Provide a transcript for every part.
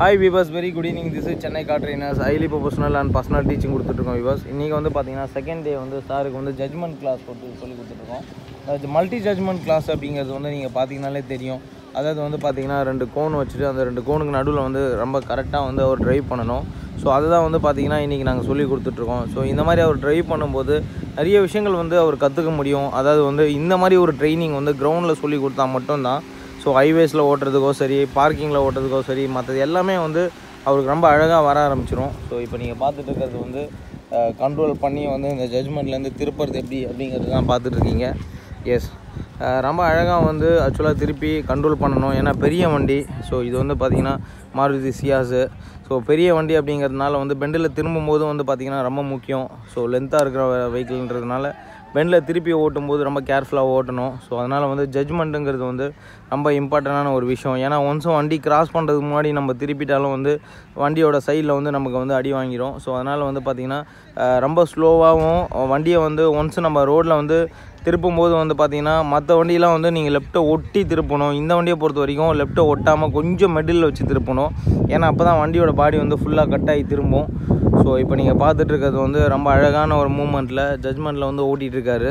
Hi Vilas very good evening this Chennai car trainers highly professional and personal teaching கொடுத்துட்ருக்கோம் விவாஸ் இன்றைக்கி வந்து பார்த்தீங்கன்னா செகண்ட் டே வந்து சாருக்கு வந்து ஜட்மெண்ட் கிளாஸ் கொடுத்து சொல்லி கொடுத்துட்ருக்கோம் அது மல்டி ஜட்மெண்ட் கிளாஸ் அப்படிங்கிறது வந்து நீங்கள் பார்த்தீங்கனாலே தெரியும். அதாவது வந்து பார்த்தீங்கன்னா ரெண்டு கோன் வச்சுட்டு அந்த ரெண்டு கோனுக்கு நடுவில் வந்து ரொம்ப கரெக்டாக வந்து அவர் ட்ரைவ் பண்ணணும். ஸோ அதை தான் வந்து பார்த்தீங்கன்னா இன்றைக்கி நாங்கள் சொல்லி கொடுத்துட்ருக்கோம் ஸோ இந்த மாதிரி அவர் ட்ரைவ் பண்ணும்போது நிறைய விஷயங்கள் வந்து அவர் கற்றுக்க முடியும். அதாவது வந்து இந்த மாதிரி ஒரு ட்ரைனிங் வந்து கிரவுண்டில் சொல்லி கொடுத்தா மட்டும்தான் ஸோ ஹைவேஸில் ஓட்டுறதுக்கோ சரி பார்க்கிங்கில் ஓட்டுறதுக்கோ சரி மற்றது எல்லாமே வந்து அவருக்கு ரொம்ப அழகாக வர ஆரம்பிச்சிடும் ஸோ இப்போ நீங்கள் பார்த்துட்டு இருக்கிறது வந்து கண்ட்ரோல் பண்ணி வந்து இந்த ஜட்மெண்ட்லேருந்து திருப்புறது எப்படி அப்படிங்கிறது தான் பார்த்துட்ருக்கீங்க எஸ் ரொம்ப அழகாக வந்து ஆக்சுவலாக திருப்பி கண்ட்ரோல் பண்ணணும். ஏன்னா பெரிய வண்டி. ஸோ இது வந்து பார்த்திங்கன்னா மாருதி சியாஸு ஸோ பெரிய வண்டி அப்படிங்கிறதுனால வந்து பெண்டில் திரும்பும்போது வந்து பார்த்திங்கன்னா ரொம்ப முக்கியம். ஸோ லென்த்தாக இருக்கிற வெஹிக்கிள்ன்றதுனால பெண்டில் திருப்பி ஓட்டும்போது ரொம்ப கேர்ஃபுல்லாக ஓட்டணும். ஸோ அதனால் வந்து ஜட்ஜ்மெண்ட்டுங்கிறது வந்து ரொம்ப இம்பார்ட்டண்டான ஒரு விஷயம். ஏன்னா ஒன்ஸும் வண்டி கிராஸ் பண்ணுறதுக்கு முன்னாடி நம்ம திருப்பிட்டாலும் வந்து வண்டியோட சைடில் வந்து நமக்கு வந்து அடி வாங்கிடும் ஸோ அதனால் வந்து பார்த்திங்கன்னா ரொம்ப ஸ்லோவாகவும் வண்டியை வந்து ஒன்ஸ் நம்ம ரோட்டில் வந்து திருப்பும்போது வந்து பார்த்தீங்கன்னா மற்ற வண்டியெலாம் வந்து நீங்கள் லெஃப்ட்டை ஒட்டி திருப்பணும். இந்த வண்டியை பொறுத்த வரைக்கும் லெஃப்ட்டை ஒட்டாமல் கொஞ்சம் மிடில் வச்சு திருப்பணும். ஏன்னா அப்போ தான் வண்டியோட பாடி வந்து ஃபுல்லாக கட்டாகி திரும்பும். ஸோ இப்போ நீங்கள் பார்த்துட்ருக்கிறது வந்து ரொம்ப அழகான ஒரு மூமெண்ட்டில் ஜட்மெண்ட்டில் வந்து ஓட்டிகிட்ருக்காரு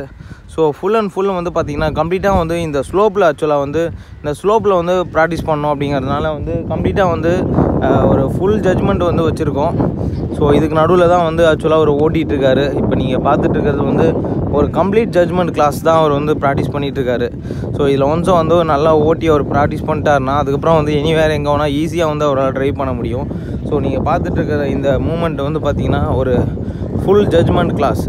ஸோ ஃபுல் அண்ட் ஃபுல் வந்து பார்த்தீங்கன்னா கம்ப்ளீட்டாக வந்து இந்த ஸ்லோப்பில் ஆக்சுவலாக வந்து இந்த ஸ்லோப்பில் வந்து ப்ராக்டிஸ் பண்ணோம் அப்படிங்கிறதுனால வந்து கம்ப்ளீட்டாக வந்து ஒரு ஃபுல் ஜட்மெண்ட் வந்து வச்சுருக்கோம். ஸோ இதுக்கு நடுவில் தான் வந்து ஆக்சுவலாக அவர் ஓட்டிகிட்ருக்காரு. இப்போ நீங்கள் பார்த்துட்டு இருக்கிறது வந்து ஒரு கம்ப்ளீட் ஜட்மெண்ட் கிளாஸ் தான் அவர் வந்து ப்ராக்டிஸ் பண்ணிகிட்ருக்காரு. ஸோ இதில் ஒன்ஸும் வந்து நல்லா ஓட்டி அவர் ப்ராக்டிஸ் பண்ணிட்டாருன்னா அதுக்கப்புறம் வந்து இனி வேறு எங்கே வேணால் ஈஸியாக வந்து அவரால் ட்ரைவ் பண்ண முடியும். ஸோ நீங்கள் பார்த்துட்ருக்கிற இந்த மூமெண்ட் வந்து பார்த்திங்கன்னா ஒரு ஃபுல் ஜட்மெண்ட் கிளாஸ்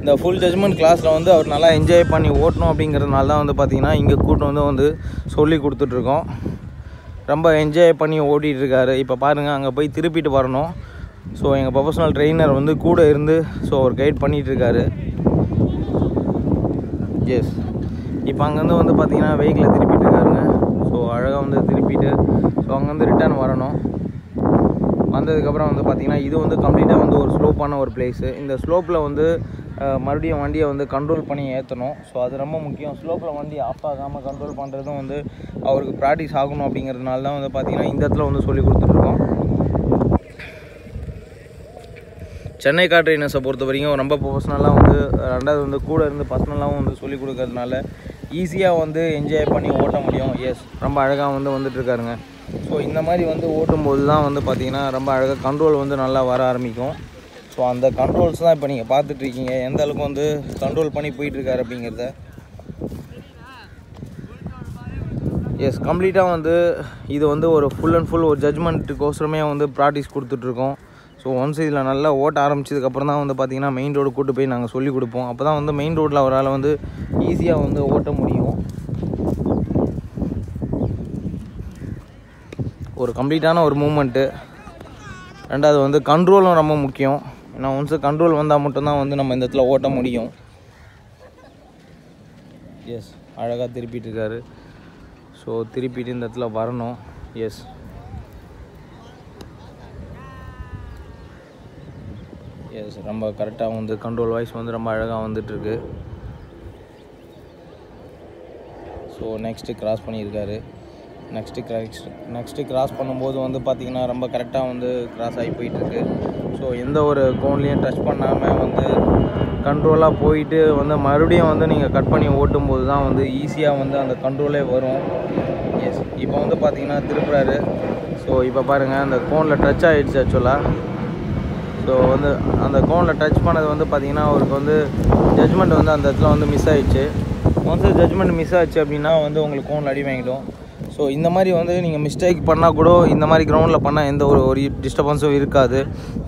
இந்த ஃபுல் ஜட்மெண்ட் கிளாஸில் வந்து அவர் நல்லா என்ஜாய் பண்ணி ஓட்டணும் அப்படிங்கிறதுனால தான் வந்து பார்த்தீங்கன்னா இங்கே கூட்டம் வந்து வந்து சொல்லி கொடுத்துட்ருக்கோம். ரொம்ப என்ஜாய் பண்ணி ஓட்டிகிட்டு இப்போ பாருங்கள் அங்கே போய் திருப்பிட்டு வரணும். ஸோ எங்கள் ப்ரொஃபஷனல் ட்ரெயினர் வந்து கூட இருந்து ஸோ அவர் கைட் பண்ணிகிட்ருக்காரு எஸ் இப்போ அங்கேருந்து வந்து பார்த்திங்கன்னா வெஹிக்கிளை திருப்பிட்டு இருக்காருங்க. ஸோ அழகாக வந்து திருப்பிட்டு ஸோ அங்கேருந்து ரிட்டர்ன் வரணும். வந்ததுக்கப்புறம் வந்து பார்த்தீங்கன்னா இது வந்து கம்ப்ளீட்டாக வந்து ஒரு ஸ்லோப்பான ஒரு பிளேஸு இந்த ஸ்லோப்பில் வந்து மறுபடியும் வண்டியை வந்து கண்ட்ரோல் பண்ணி ஏற்றணும் ஸோ அது ரொம்ப முக்கியம். ஸ்லோப்பில் வண்டி ஆஃப் ஆகாமல் கண்ட்ரோல் பண்ணுறதும் வந்து அவருக்கு ப்ராக்டிஸ் ஆகணும் அப்படிங்கிறதுனால தான் வந்து பார்த்தீங்கன்னா இந்த இடத்துல வந்து சொல்லி கொடுத்துட்ருக்கோம் சென்னை கார் ட்ரைனர்ஸை பொறுத்த வரைக்கும் ரொம்ப ப்ரொஃபஷ்னலாக வந்து ரெண்டாவது வந்து கூட இருந்து பர்சனலாகவும் வந்து சொல்லிக் கொடுக்கறதுனால ஈஸியாக வந்து என்ஜாய் பண்ணி ஓட்ட முடியும். எஸ் ரொம்ப அழகாக வந்து வந்துட்டுருக்காருங்க ஸோ இந்த மாதிரி வந்து ஓட்டும்போது தான் வந்து பார்த்திங்கன்னா ரொம்ப அழகாக கண்ட்ரோல் வந்து நல்லா வர ஆரம்பிக்கும். ஸோ அந்த கண்ட்ரோல்ஸ் தான் இப்போ நீங்கள் பார்த்துட்ருக்கீங்க. எந்த அளவுக்கு வந்து கண்ட்ரோல் பண்ணி போயிட்டுருக்காரு அப்படிங்கிறத. எஸ் கம்ப்ளீட்டாக வந்து இது வந்து ஒரு ஃபுல் அண்ட் ஃபுல் ஒரு ஜட்மெண்ட்டுக்கோசரமே வந்து ப்ராக்டிஸ் கொடுத்துட்ருக்கோம். ஸோ ஒன்ஸ் இதில் நல்லா ஓட்ட ஆரம்பிச்சதுக்கப்புறம் தான் வந்து பார்த்திங்கன்னா மெயின் ரோடு கூட்டு போய் நாங்கள் சொல்லிக் கொடுப்போம். அப்போ தான் வந்து மெயின் ரோட்டில் அவரால் வந்து ஈஸியாக வந்து ஓட்ட முடியும். ஒரு கம்ப்ளீட்டான ஒரு மூமெண்ட்டு ரெண்டாவது வந்து கண்ட்ரோலும் ரொம்ப முக்கியம். ஏன்னா ஒன்ஸு கண்ட்ரோல் வந்தால் மட்டும்தான் வந்து நம்ம இந்த இடத்துல ஓட்ட முடியும். எஸ் அழகாக திருப்பிட்டு இருக்காரு ஸோ திருப்பிட்டு இந்த இடத்துல வரணும். எஸ் எஸ் ரொம்ப கரெக்டாக வந்து கண்ட்ரோல் வாய்ஸ் வந்து ரொம்ப அழகாக வந்துட்டுருக்கு. ஸோ நெக்ஸ்ட்டு க்ராஸ் பண்ணியிருக்காரு. நெக்ஸ்ட்டு கிராஸ் நெக்ஸ்ட்டு க்ராஸ் பண்ணும்போது வந்து பார்த்திங்கன்னா ரொம்ப கரெக்டாக வந்து க்ராஸ் ஆகி போயிட்டுருக்கு. ஸோ எந்த ஒரு கோன்லேயும் டச் பண்ணாமல் வந்து கண்ட்ரோலாக போயிட்டு வந்து மறுபடியும் வந்து நீங்கள் கட் பண்ணி ஓட்டும்போது தான் வந்து ஈஸியாக வந்து அந்த கண்ட்ரோலே வரும். எஸ் இப்போ வந்து பார்த்தீங்கன்னா திருப்புறாரு. ஸோ இப்போ பாருங்கள் அந்த கோனில் டச் ஆகிடுச்சு ஆக்சுவலாக ஸோ வந்து அந்த கோனில் டச் பண்ணது வந்து பார்த்திங்கன்னா அவருக்கு வந்து ஜட்மெண்ட் வந்து அந்த இடத்துல வந்து மிஸ் ஆகிடுச்சு ஒன்ஸ் ஜட்மெண்ட் மிஸ் ஆச்சு அப்படின்னா வந்து உங்களுக்கு கோனில் அடி வாங்கிடும். ஸோ இந்த மாதிரி வந்து நீங்கள் மிஸ்டேக் பண்ணால் கூட இந்த மாதிரி கிரவுண்டில் பண்ணால் எந்த ஒரு ஒரு டிஸ்டர்பன்ஸும் இருக்காது.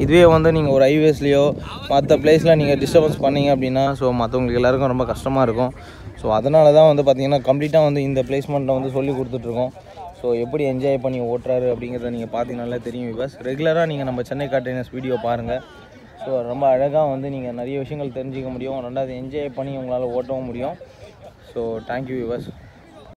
இதுவே வந்து நீங்கள் ஒரு ஹைவேஸ்லேயோ மற்ற பிளேஸில் நீங்கள் டிஸ்டர்பன்ஸ் பண்ணீங்க அப்படின்னா ஸோ மற்றவங்களுக்கு எல்லாருக்கும் ரொம்ப கஷ்டமாக இருக்கும். ஸோ அதனால தான் வந்து பார்த்திங்கன்னா கம்ப்ளீட்டாக வந்து இந்த பிளேஸ்மெண்ட்டை வந்து சொல்லி கொடுத்துட்ருக்கோம். ஸோ எப்படி என்ஜாய் பண்ணி ஓட்டுறாரு அப்படிங்கிறத நீங்கள் பார்த்தீங்கனாலே தெரியும் பிகாஸ் ரெகுலராக நீங்கள் நம்ம சென்னை கார்டைனஸ் வீடியோ பாருங்கள் ஸோ ரொம்ப அழகாக வந்து நீங்கள் நிறைய விஷயங்கள் தெரிஞ்சுக்க முடியும். ரெண்டாவது என்ஜாய் பண்ணி உங்களால் ஓட்டவும் முடியும். So thank you விபாஸ்